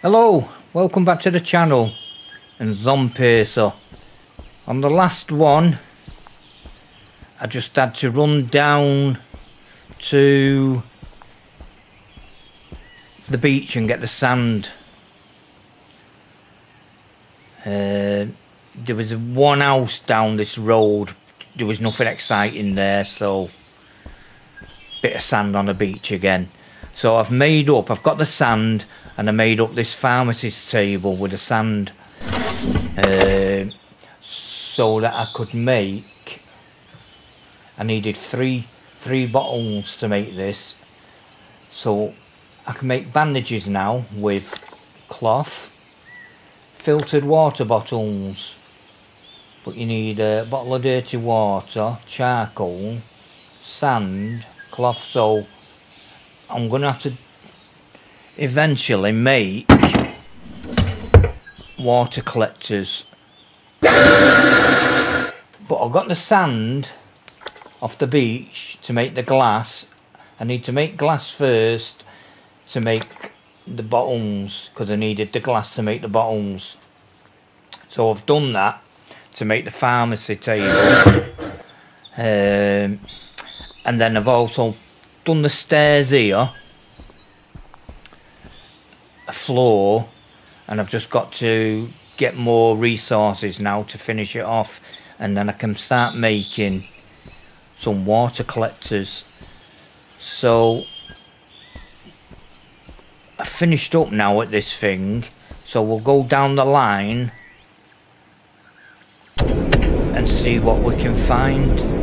Hello, welcome back to the channel and Zompiercer. On the last one, I just had to run down to the beach and get the sand. Uh, there was one house down this road. There was nothing exciting there, so bit of sand on the beach again. So I've made up, I've got the sand and I made up this pharmacist table with the sand uh, so that I could make I needed three three bottles to make this so I can make bandages now with cloth filtered water bottles but you need a bottle of dirty water charcoal sand cloth so I'm gonna have to eventually make water collectors. But I've got the sand off the beach to make the glass. I need to make glass first to make the bottles because I needed the glass to make the bottles. So I've done that to make the pharmacy table. Um, and then I've also done the stairs here a floor and I've just got to get more resources now to finish it off. And then I can start making some water collectors. So I finished up now at this thing. So we'll go down the line and see what we can find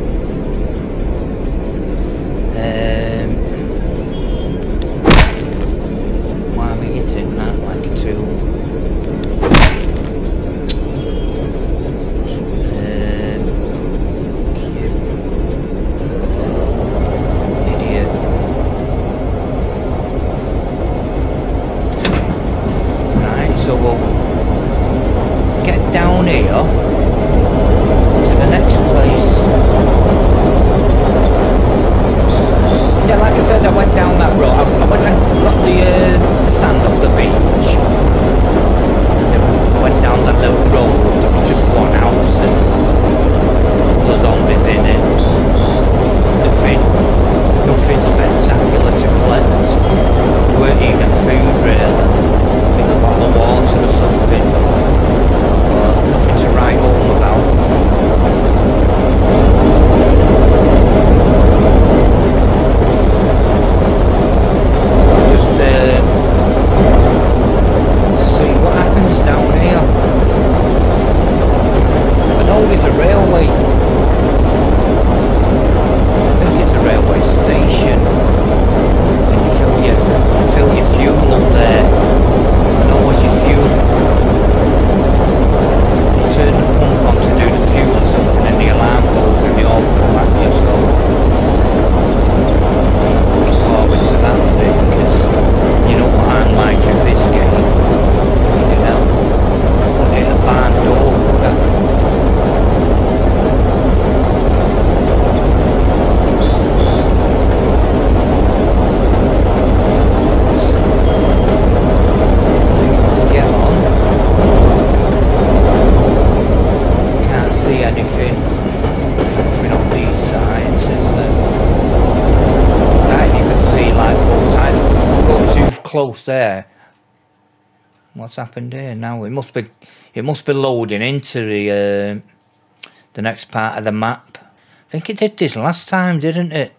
What's happened here now? It must be it must be loading into the uh, the next part of the map. I think it did this last time, didn't it?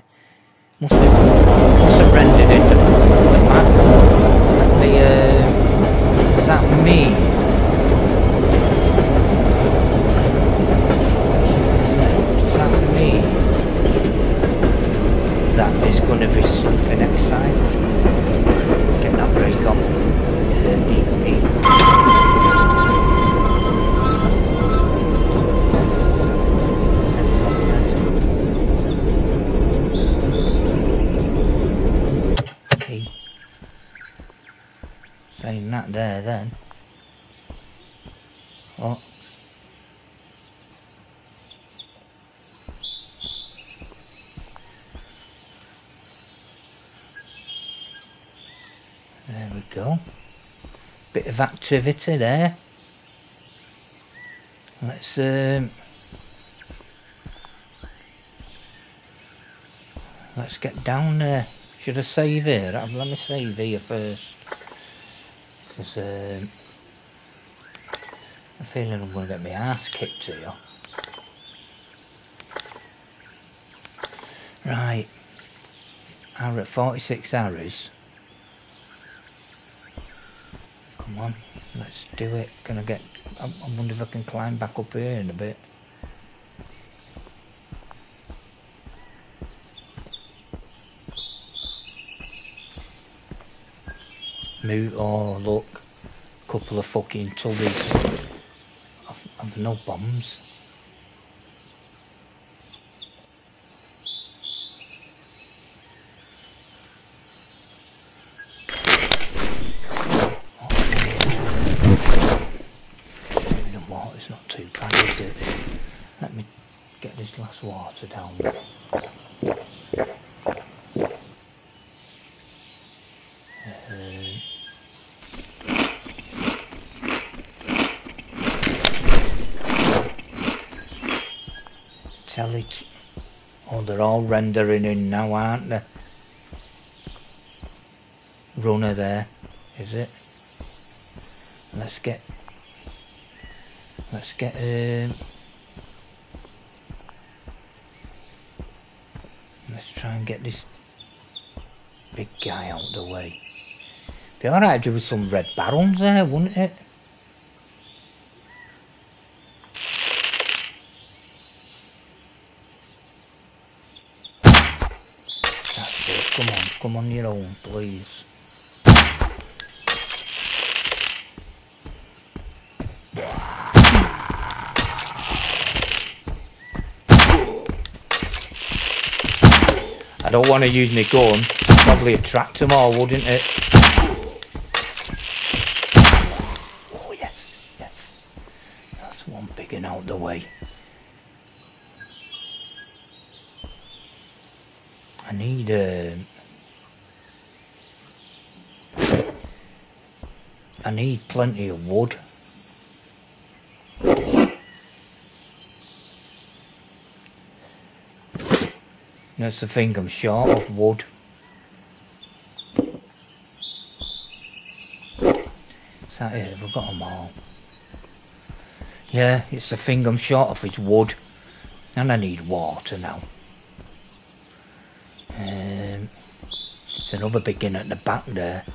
Must be must have rendered in the, map. Let me uh, is that me? that is going to be something exciting break up uh, eat meat. Saying that there then. go. Bit of activity there. Let's um, let's get down there. Should I save here? Let me save here first. Because um, I'm feeling I'm going to get my ass kicked here. Right. I'm at 46 hours. Come on, let's do it. Can I get... I, wonder if I can climb back up here in a bit. Move, oh look, a couple of fucking tubbies. I've, I've no bombs. water down there. Um, tell it. Oh, they're all rendering in now, aren't they? Runner there, is it? Let's get. Let's get. Um, let's try and get this big guy out of the way. Be alright to do some red barons there, wouldn't it? That's it, come on, your own, please. I don't want to use my gun. Probably attract them all, wouldn't it? Oh, yes, yes. That's one big out the way. I need a... Uh, I need plenty of wood. That's the thing, I'm short of wood. Is that it? Have I got them all? Yeah, it's the thing I'm short of is wood. And I need water now. Um, it's another big at the back there.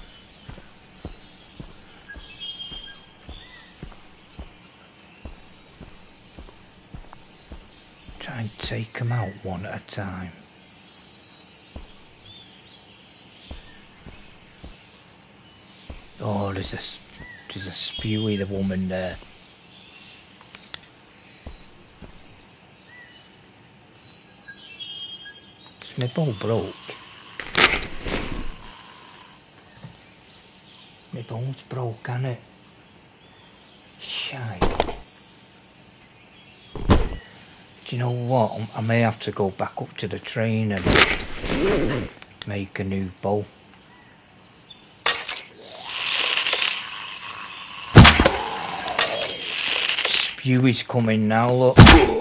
Try and take them out one at a time. Oh, there's a, there's a spewy the woman there. My bow broke. My bow's broke, isn't it? Shite. Do you know what? Um, I may have to go back up to the train and make a new bow. Huey's coming now, look.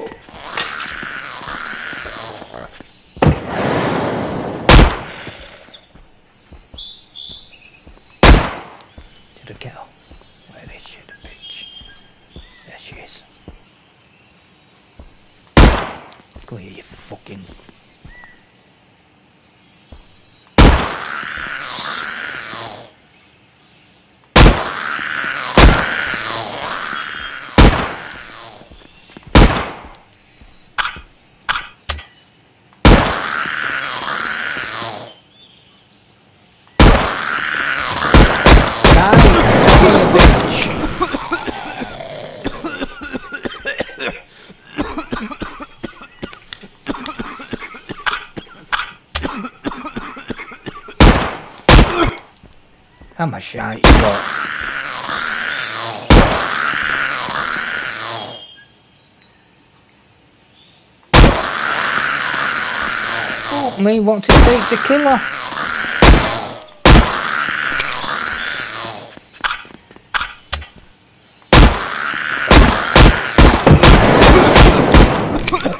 a killer.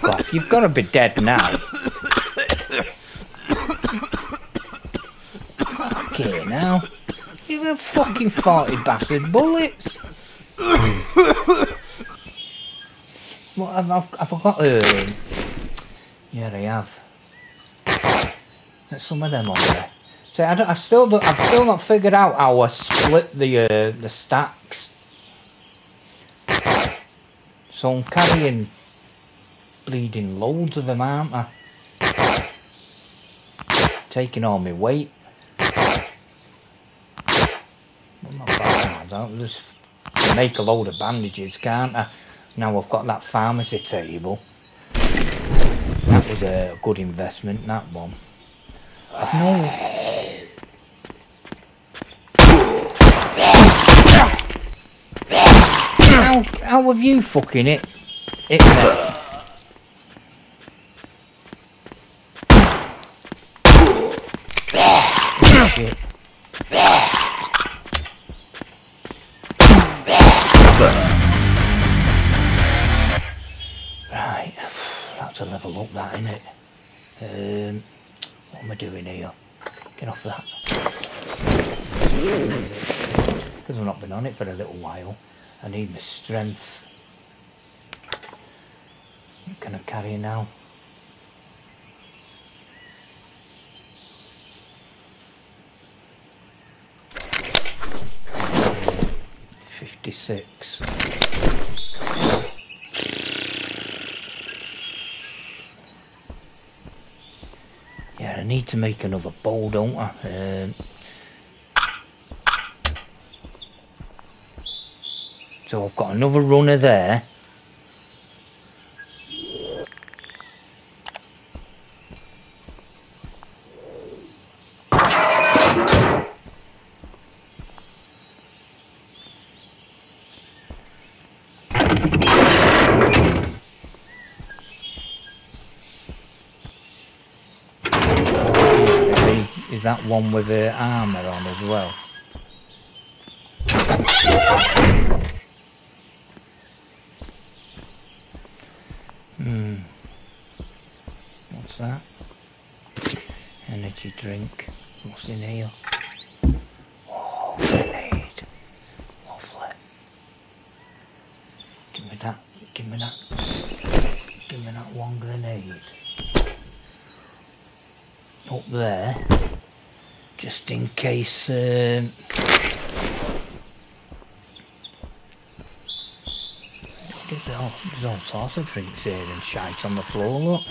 Oh, you've got to be dead now. okay, now. You've fucking farted bastard bullets. what have I, have I got? Um, yeah, I have. Some of them on there. See, I, don't, I still don't, I've still not figured out how I split the uh, the stacks. So I'm carrying bleeding loads of them, aren't I? Taking all my weight. Not bad, I'll just make a load of bandages, can't I? Now I've got that pharmacy table. That was a good investment, that one. I've no... How, how have you fucking it? It Shit. Right, that's a level up that, isn't it? Um, am I doing here? Get off that. Because I've not been on it for a little while. I need my strength. What can I carry now? Fifty-six. Need to make another bowl, don't I? Um, so I've got another runner there. Is that one with the armour on as well? Hmm. What's that? Energy drink. What's in here? Oh, grenade. Lovely. Give me that. Give me that. Give me that one grenade. Up there. Just in case... Um, There's all, there's all sorts of drinks here and shite on the floor, look.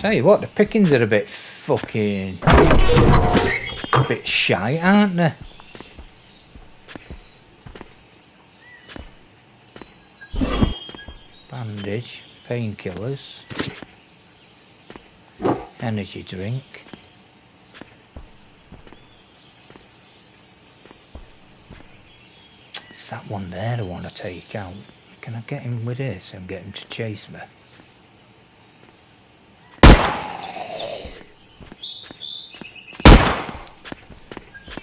Tell you what, the pickings are a bit fucking... a bit shy, aren't they? Painkillers energy drink. It's that one there I want to take out. Can I get him with this and get him to chase me?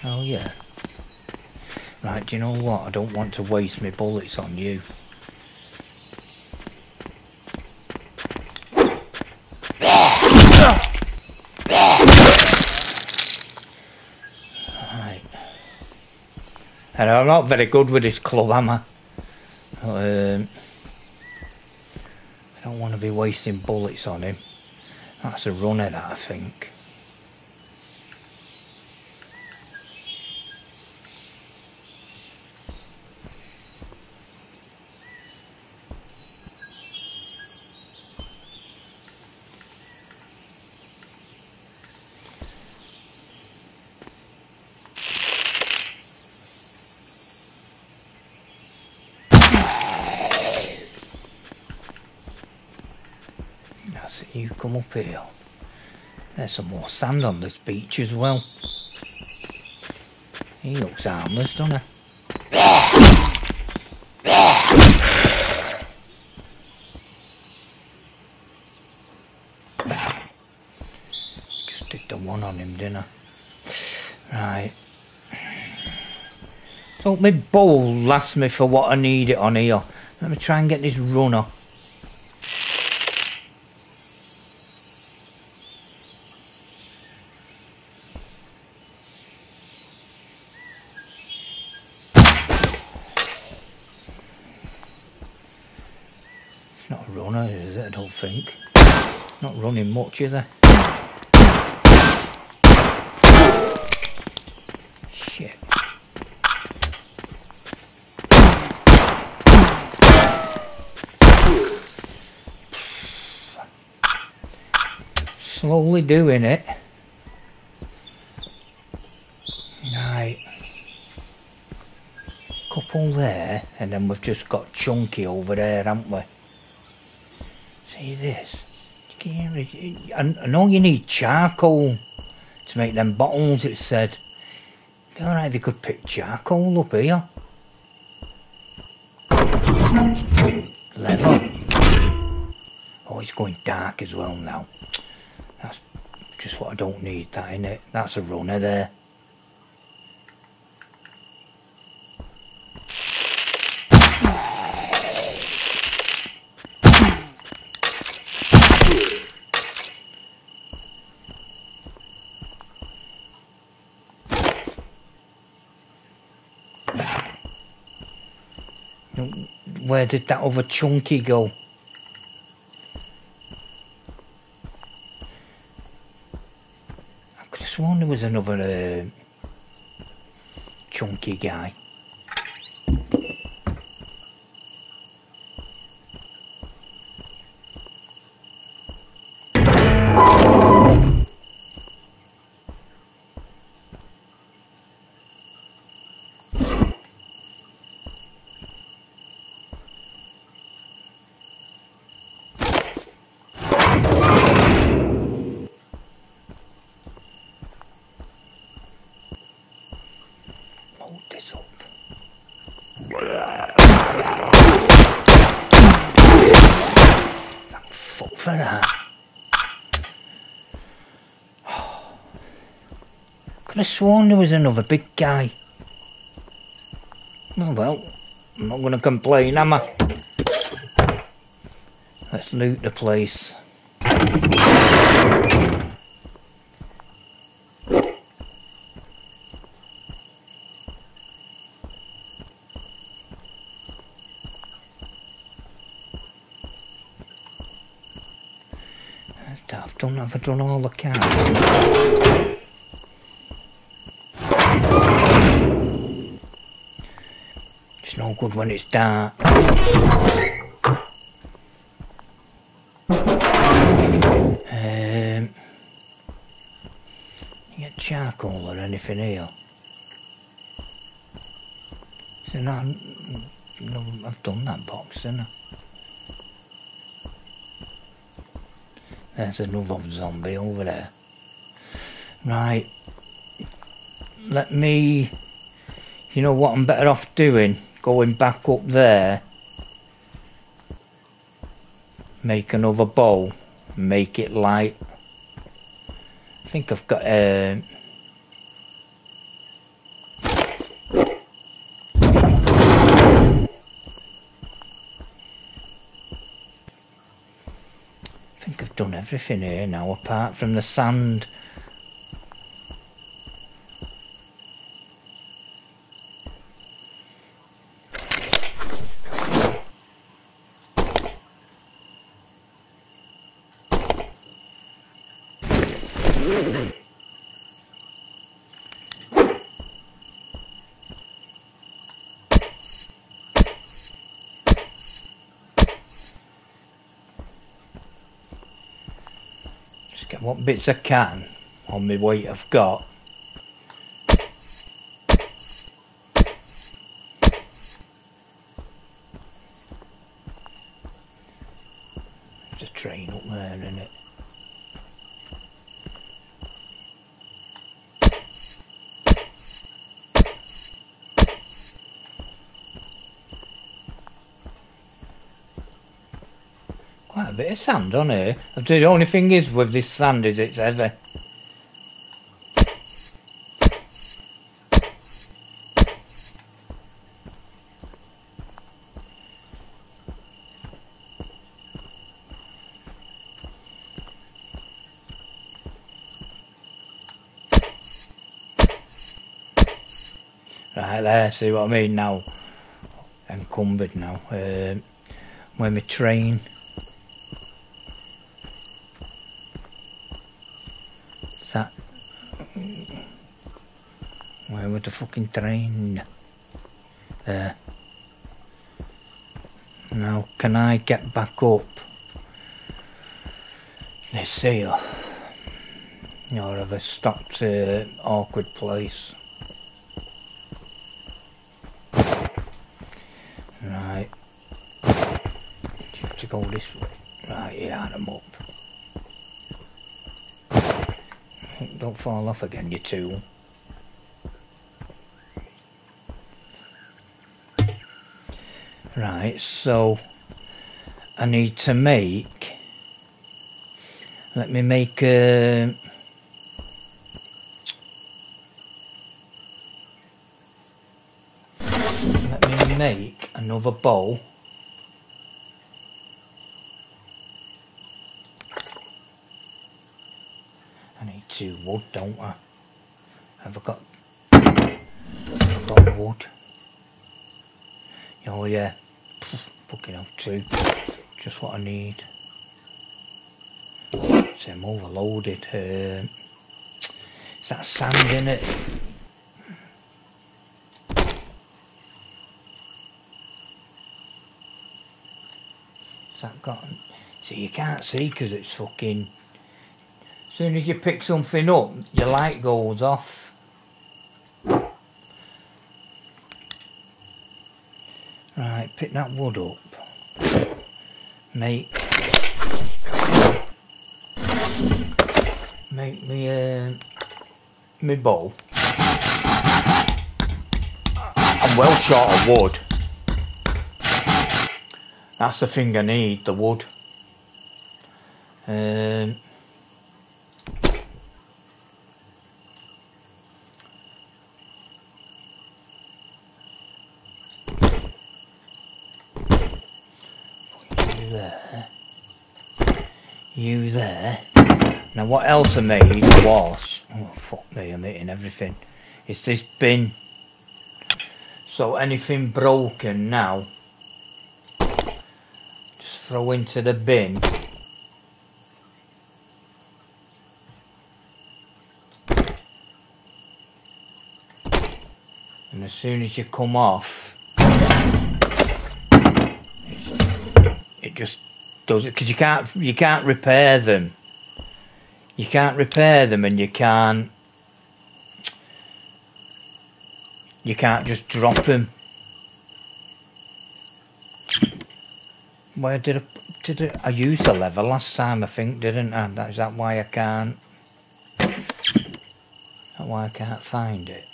Oh yeah. Right, do you know what? I don't want to waste my bullets on you. And I'm not very good with this club, am I? Um, I don't want to be wasting bullets on him. That's a runner, that I think. Here. There's some more sand on this beach as well. He looks harmless, doesn't he? Just did the one on him, didn't I? Right. So my bowl lasts me for what I need it on here. Let me try and get this runner. Is it? I don't think. Not running much, is it? Shit. Slowly doing it. Right. Couple there, and then we've just got Chunky over there, haven't we? This? I know you need charcoal to make them bottles, it said. Be alright if you could pick charcoal up here. Level. Oh, it's going dark as well now. That's just what I don't need, that innit? That's a runner there. Where did that other chunky go? I could have sworn there was another uh, chunky guy. Have sworn there was another big guy. Oh well, I'm not going to complain, am I? Let's loot the place. I've done, I've done all the can. When it's dark. Um, you get charcoal or anything here? So no, no, I've done that box, didn't I? There's another zombie over there. Right. Let me... You know what I'm better off doing? Going back up there. Make another bowl. Make it light. I think I've got uh, I think I've done everything here now apart from the sand what bits I can on my weight I've got. sand on here. The only thing is with this sand is it's heavy. Right there, see what I mean now? Encumbered now. Um, when my train that. Where was the fucking train? There. Now, can I get back up? Let's see. Or have I stopped uh, awkward place? Right. To go this way. Right, yeah, I'm up. Don't fall off again, you two. Right, so I need to make. Let me make a. Uh, let me make another bowl. I need two wood, don't I? Have I got, I've got wood? Oh yeah, fucking hell, two. Just what I need. So I'm overloaded. Uh, is that sand in it? Is that got... See, you can't see because it's fucking... As soon as you pick something up, your light goes off. Right, pick that wood up. Make make me uh, me bowl. I'm well short of wood. That's the thing I need, the wood. Um, you there. Now what else I made was, oh fuck me, I'm eating everything. It's this bin. So anything broken now, just throw into the bin. And as soon as you come off, it just does it because you can't you can't repair them. You can't repair them, and you can't you can't just drop them. Where did I did I, I used the lever last time? I think didn't I? Is that why I can't? That why I can't find it?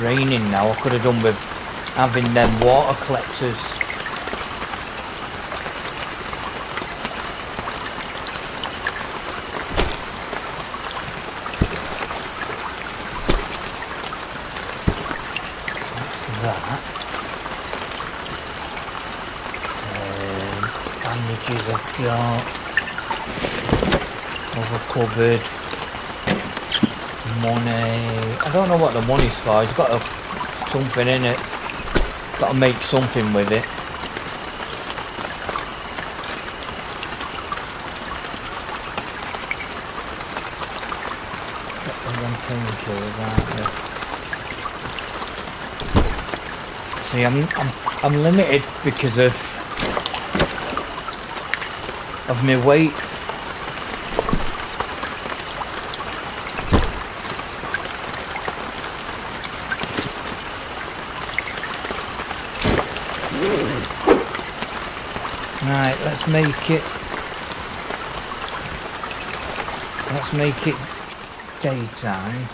Raining now. I could have done with having them water collectors. that. Um, bandages I've got. Over cupboard money. I don't know what the money's for. It's got a, something in it. Got to make something with it. See, I'm I'm I'm limited because of of my weight. Right, let's make it... Let's make it daytime.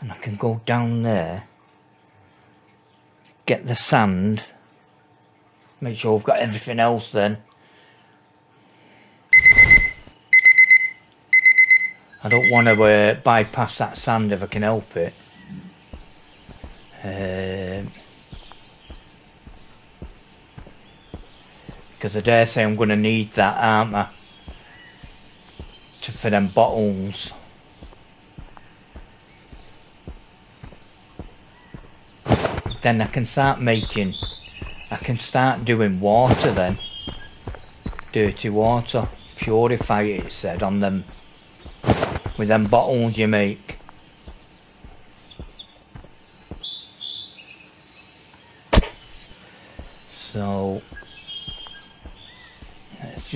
And I can go down there, get the sand, make sure I've got everything else then. I don't want to uh, bypass that sand if I can help it. Because I dare say I'm going to need that, aren't I? To, for them bottles. Then I can start making, I can start doing water then. Dirty water. Purify it, it said, on them, with them bottles you make. So,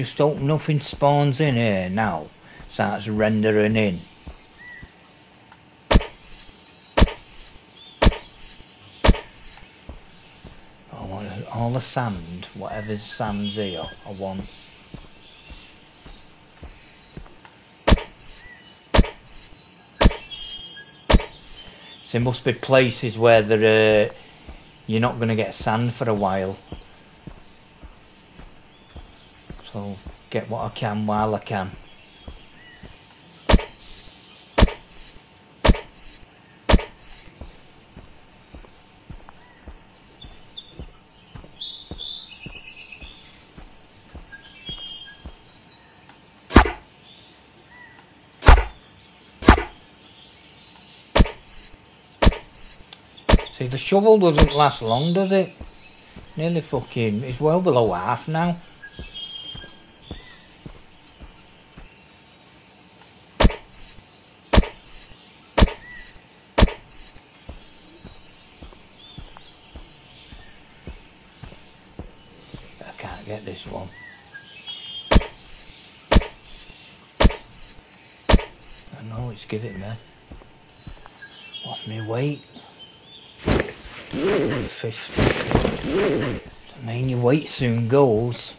just hope nothing spawns in here now. Starts rendering in. I all the sand, whatever's sand's here, I want. So there must be places where there, uh, you're not going to get sand for a while. So get what I can while I can. See, the shovel doesn't last long, does it? Nearly fucking, it's well below half now. this one. I know it's giving me. What's my weight? 50. I mean your weight soon goes.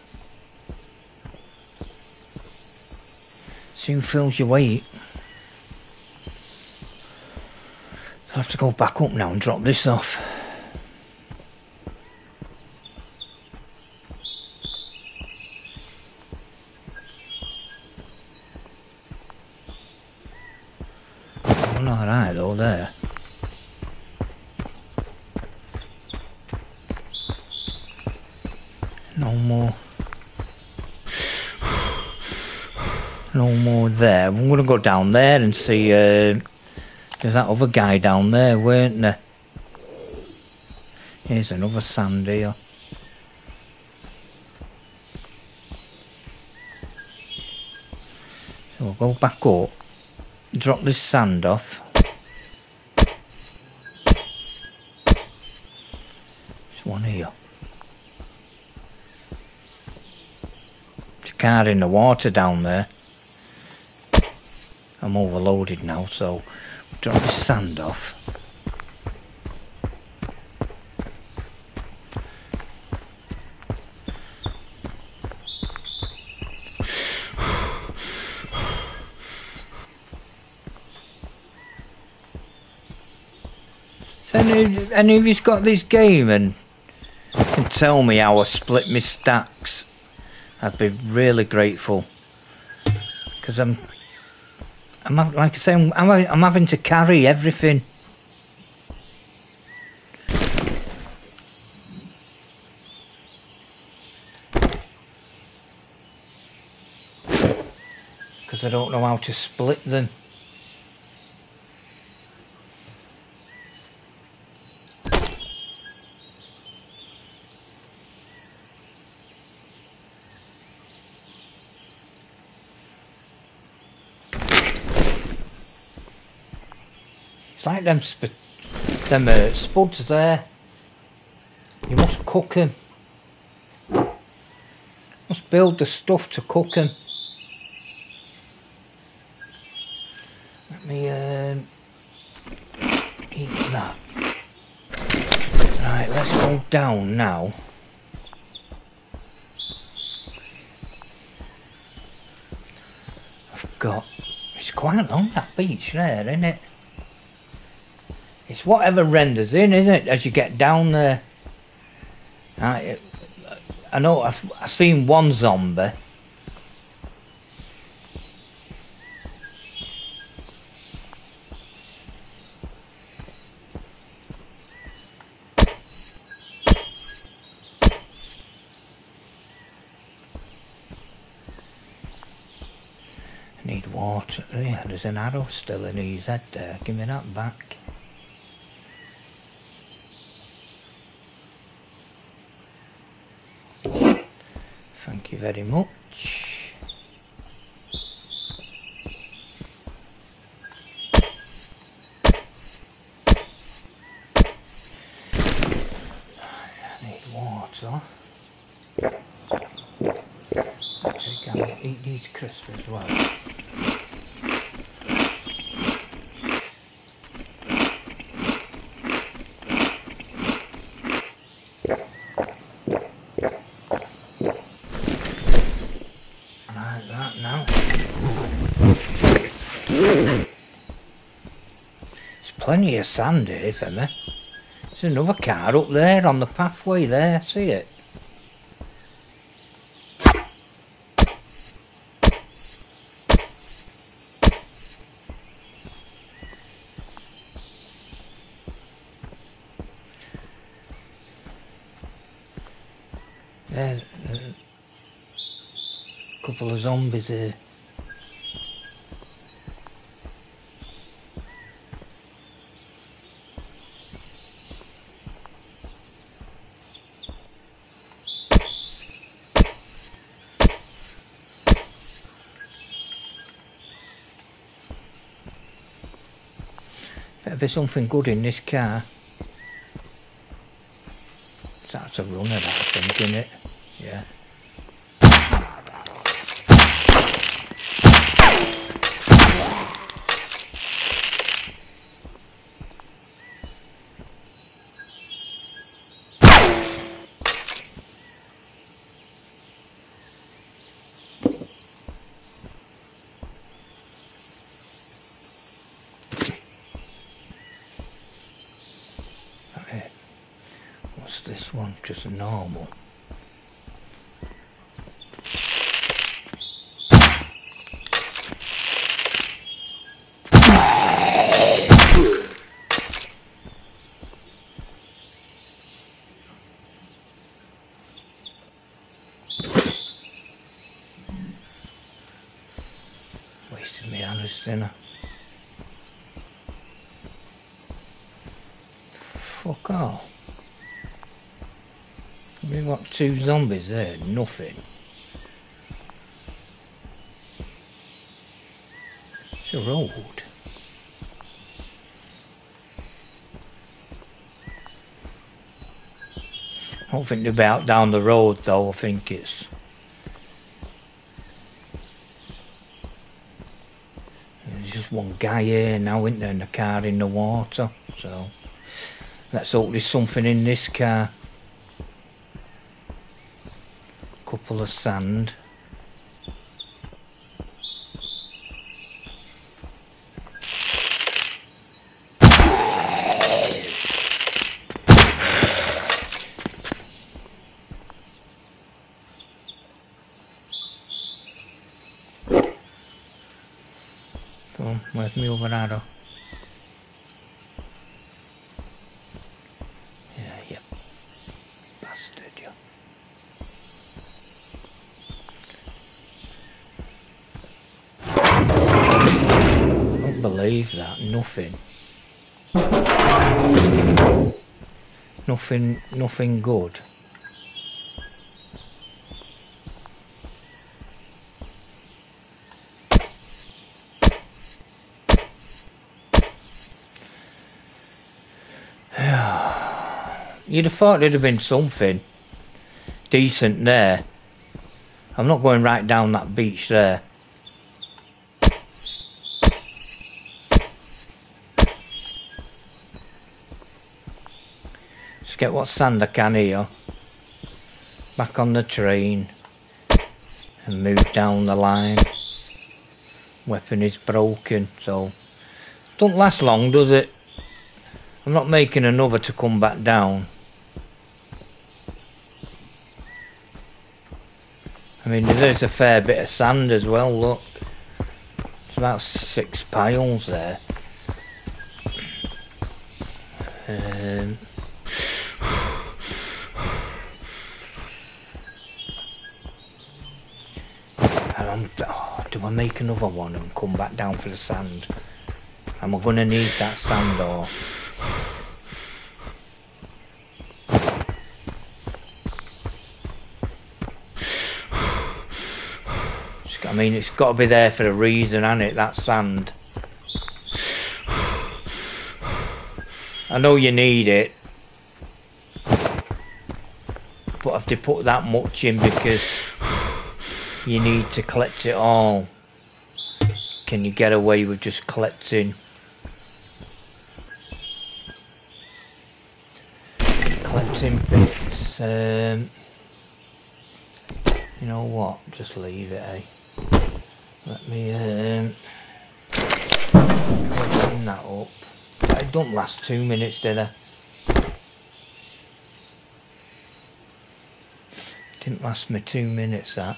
Soon fills your weight. I have to go back up now and drop this off. I'm going to go down there and see. Uh, there's that other guy down there, weren't there? Here's another sand here. So we'll go back up, drop this sand off. There's one here. There's a car in the water down there. I'm overloaded now, so drop the sand off. So any, any of you's got this game and can tell me how I split my stacks, I'd be really grateful. Because I'm I'm like I say, I'm, I'm having to carry everything. Because I don't know how to split them. Like them, sp them uh, spuds there. You must cook them. Must build the stuff to cook them. Let me um, eat that. Right, let's go down now. I've got... It's quite long, that beach there, isn't it? It's whatever renders in, isn't it? As you get down there. I, I know I've, I've seen one zombie. need water. Yeah, there's an arrow still in his head there. Give me that back. Very much. I need water. Take out, eat these crisps as well. Like that now. There's plenty of sand here for me. There's another car up there on the pathway there, see it? There's uh, a couple of zombies here. Better something good in this car. That's a runner, that, I think, isn't it? This one? Just normal. Wasted me honest dinner. Fuck off. Got two zombies there, nothing. It's a road. I don't think about down the road though, I think it's There's just one guy here now, isn't there, in the car in the water, so let's hope there's something in this car. Couple of sand. Come on, where's my other arrow? Yeah, yep. Bastard, you. I don't believe that. Nothing. Nothing, nothing good. You'd have thought there'd have been something decent there. I'm not going right down that beach there. Get what sand I can here. Back on the train. And move down the line. Weapon is broken, so... Don't last long, does it? I'm not making another to come back down. I mean, there's a fair bit of sand as well, look. It's about six piles there. Um, and oh, do I make another one and come back down for the sand? Am I going to need that sand or... I mean, it's got to be there for a reason, hasn't it? That sand. I know you need it. But have to put that much in because you need to collect it all. Can you get away with just collecting? Collecting bits. Um, you know what? Just leave it, eh? Let me um, clean that up. It don't last two minutes, did it? Didn't last me two minutes, that.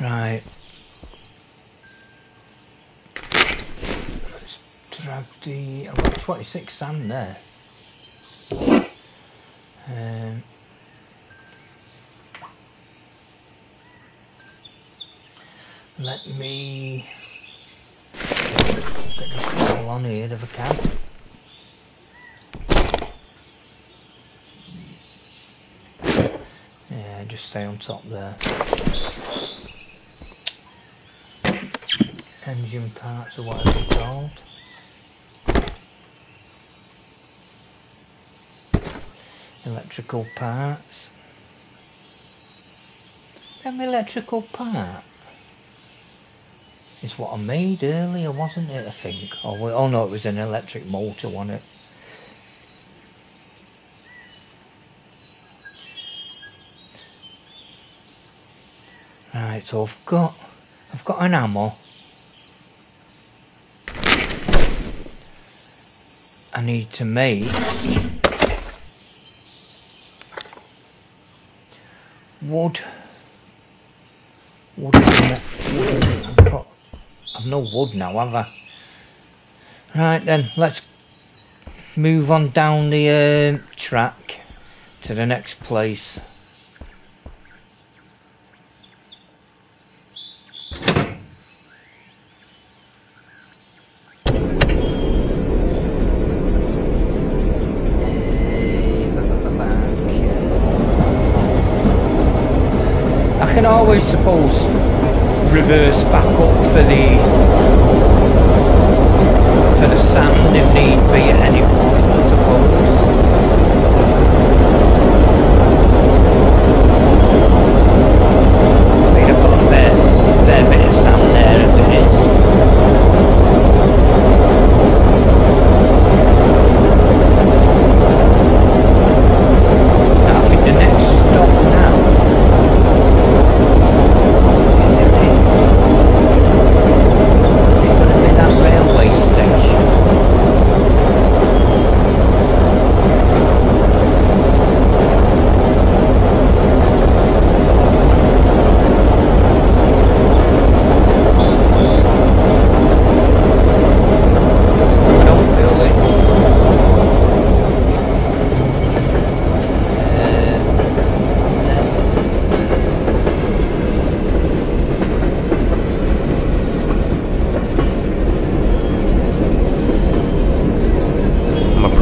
Right. Let's drag the... I've got 26 sand there. Um, let me get this all on here if I can. Yeah, just stay on top there. Engine parts or whatever it's called. Electrical parts. Them electrical part is what I made earlier, wasn't it? I think. Oh, oh no, it was an electric motor, wasn't it? Right, so I've got, I've got an ammo. I need to make wood. Wood. I've, got, I've no wood now, have I? Right then, let's move on down the uh, track to the next place. can always suppose reverse back up for the for the sand if need be at any point I suppose.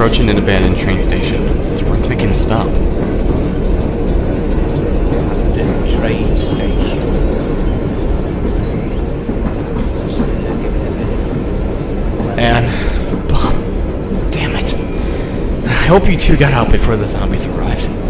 approaching an abandoned train station. It's stop. Abandoned train station. And Bob, damn it. I hope you two got out before the zombies arrived.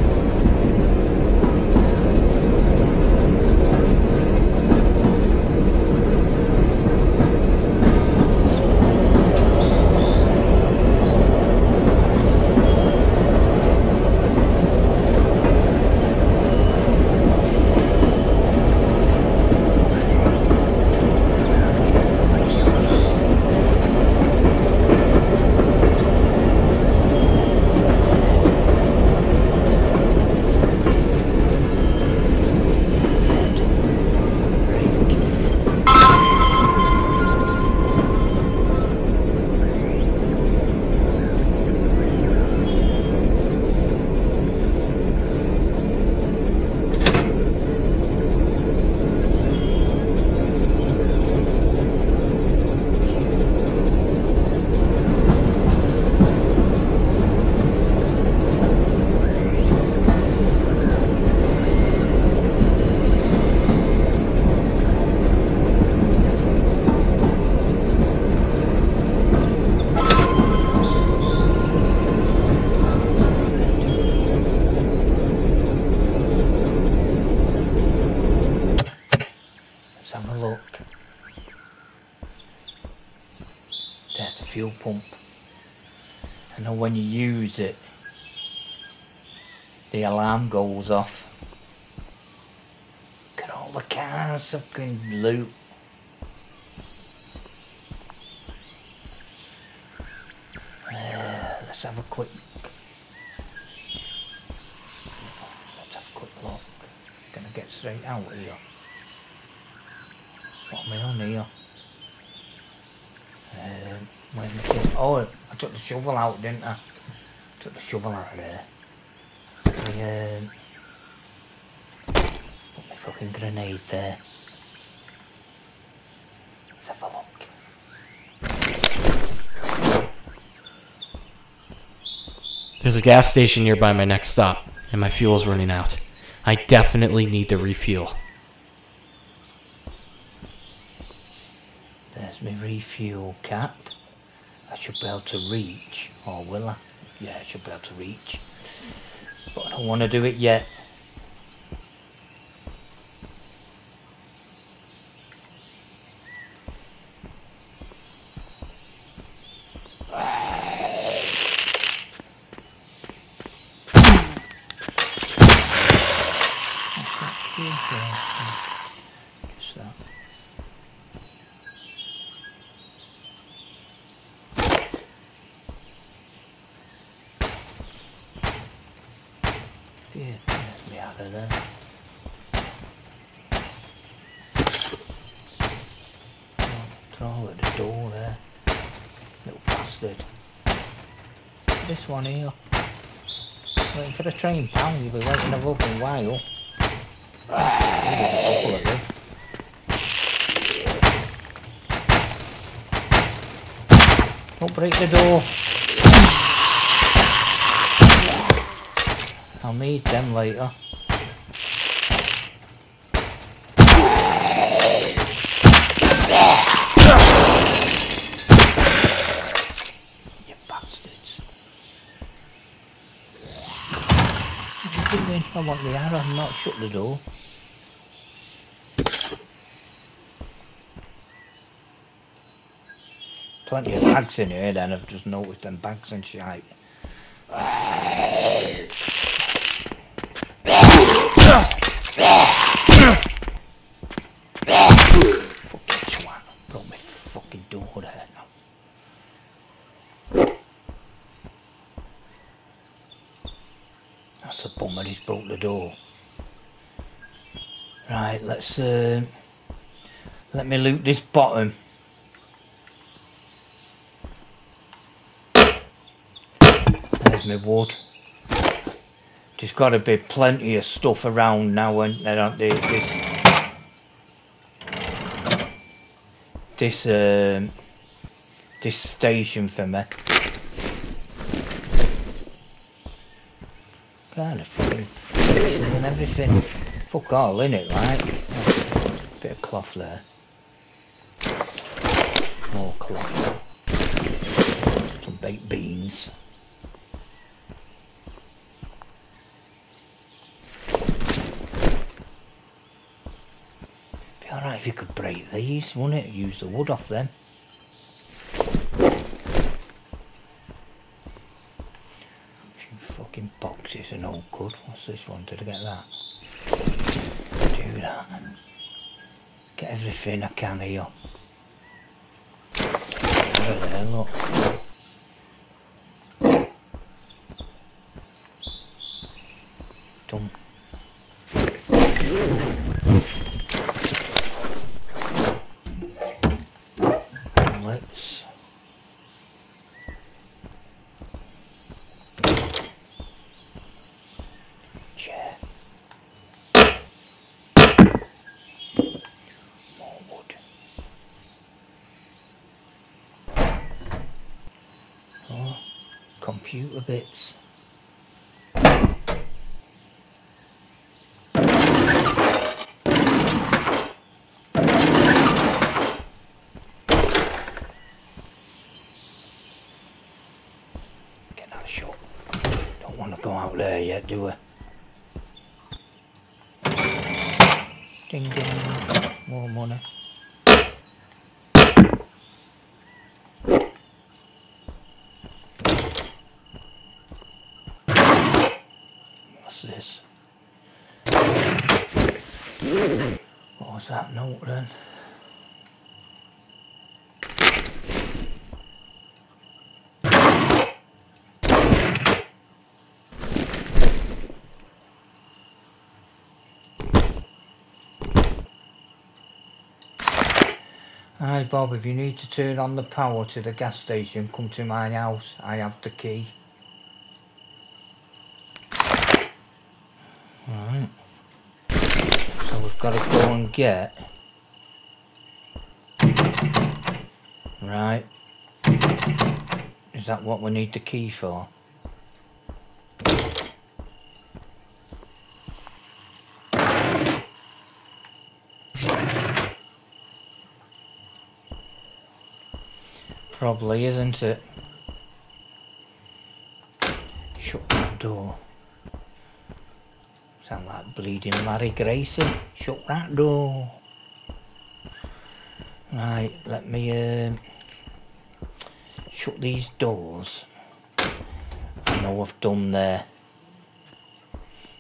The alarm goes off. Look at all the cars fucking loot. Uh, let's have a quick. Let's have a quick look. Gonna get straight out here. What am I on here? Um, where's my key? Oh, I took the shovel out, didn't I? Took the shovel out of there. Um, put my fucking grenade there. Let's have a look. There's a gas station nearby my next stop, and my fuel's running out. I definitely need to refuel. There's my refuel cap. I should be able to reach, or will I? Yeah, I should be able to reach. But I don't want to do it yet. What's that cube there? What's that? Yeah, let me out of there. Oh, throw at the door there. Little bastard. This one here. Waiting for the train, pal. You'll be waiting a fucking while. Don't break the door. I'll need them later. I want the arrow, and not shut the door. Plenty of bags in here then, I've just noticed them bags and shite. Fucking twat. Broke my fucking door there now. That's a bummer, he's broke the door. Right, let's uh, let me loot this bottom. There's my wood. There's got to be plenty of stuff around now and there, aren't there? This, this, um, this station for me. Fucking fixes and everything. Fuck all in it, like. Bit of cloth there. More cloth. Some baked beans. Be alright if you could break these, wouldn't it? Use the wood off them. Few fucking boxes are no good. What's this one? Did I get that? Do that. Get everything I can here. Look. Done. Let's chair. More wood. Oh, computer bits. Get that shot. Don't want to go out there yet, do I? Ding ding. More money. This. What was that note then? Hi Bob, if you need to turn on the power to the gas station, come to my house. I have the key. Right. So we've got to go and get... Right. Is that what we need the key for? Probably, isn't it? Shut that door. Bleeding Larry Grayson. Shut that door. Right, let me um, shut these doors. I know I've done there.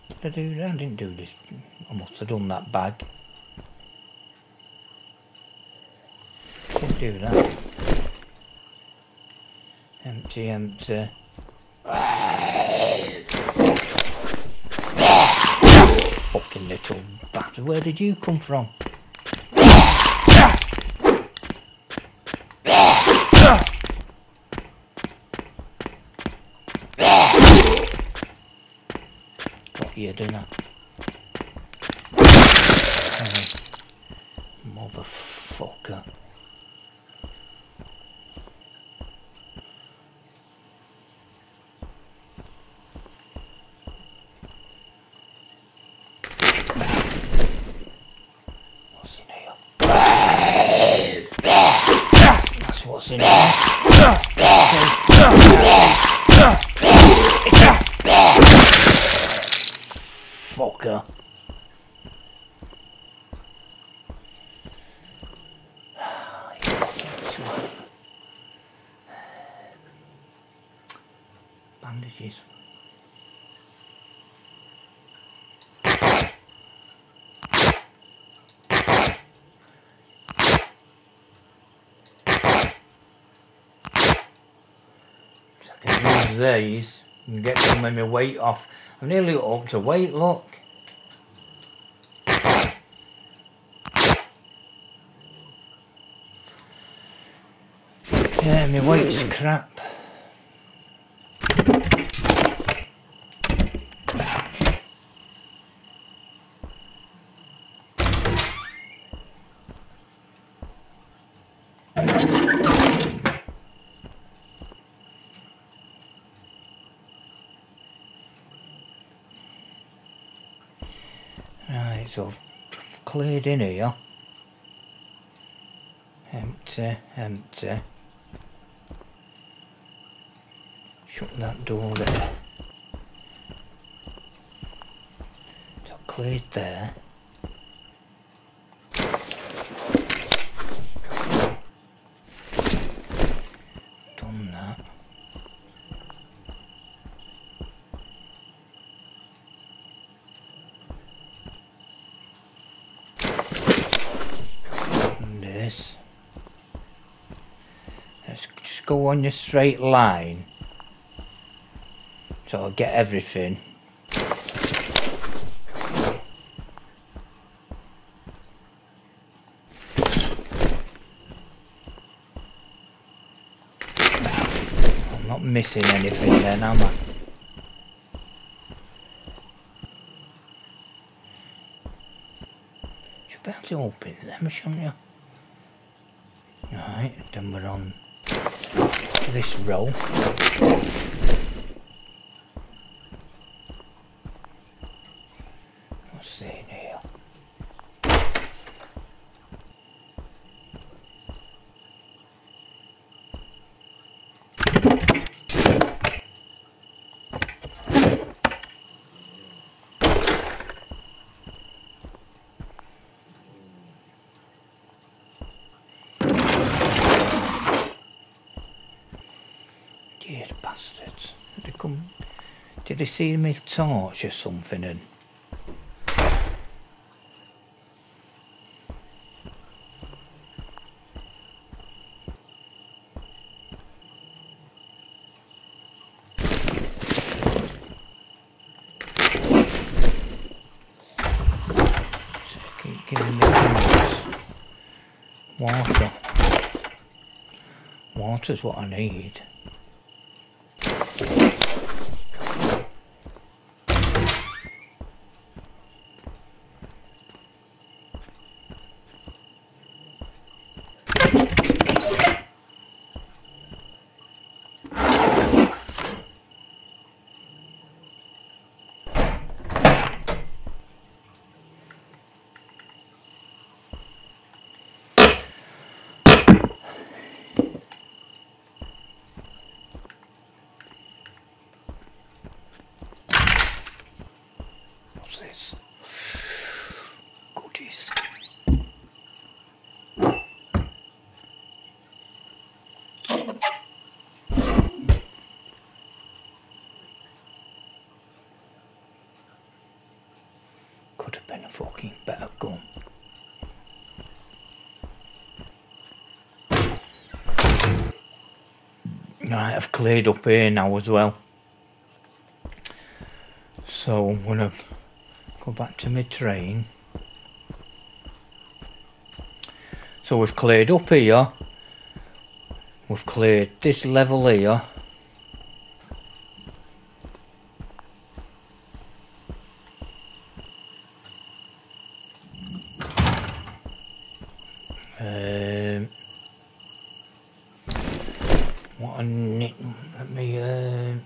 Did I do that? I didn't do this. I must have done that bag. Didn't do that. Empty, empty. Fucking little bastard. Where did you come from? Got your dinner. Motherfucker. What's in here? That's what's in here. Fucker. Bandages. I use these and get some of my weight off. I'm nearly up to weight, look. Yeah, my weight's crap. Right, so I've cleared in here. Empty, empty. Shut that door there. So cleared there. Done that. And this. Let's just go on your straight line. So I'll get everything. I'm not missing anything then, am I? Should be able to open them, shouldn't you? Right, then we're on this row. What's in here? Dear bastards. They come Did he see me torch or something? And water. Water's what I need. This? Goodies. Could have been a fucking better gun. Right, I've cleared up here now as well. So I'm gonna back to my train. So we've cleared up here. We've cleared this level here. Um, what I need, let me, um,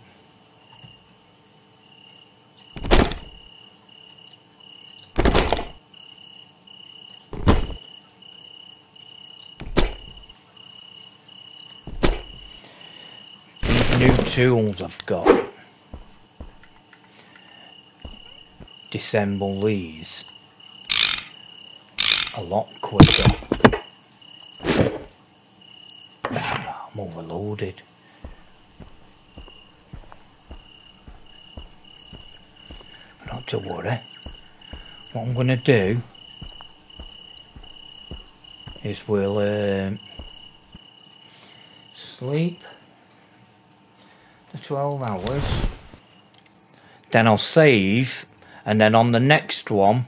These new tools I've got. Disassemble these a lot quicker. I'm overloaded. Not to worry. What I'm going to do is we'll um, sleep 12 hours. Then I'll save, and then on the next one,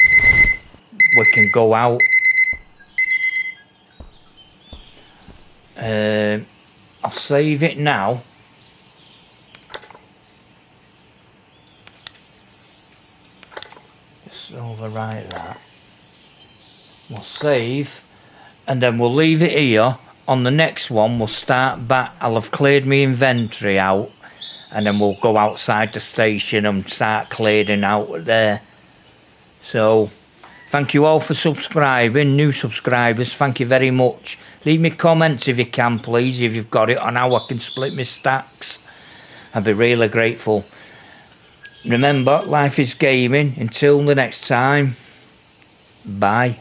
we can go out. Um, I'll save it now. Just overwrite that. We'll save, and then we'll leave it here. On the next one, we'll start back. I'll have cleared my inventory out, and then we'll go outside the station and start clearing out there. So, thank you all for subscribing. New subscribers, thank you very much. Leave me comments if you can, please, if you've got it on how I can split my stacks. I'd be really grateful. Remember, life is gaming. Until the next time, bye.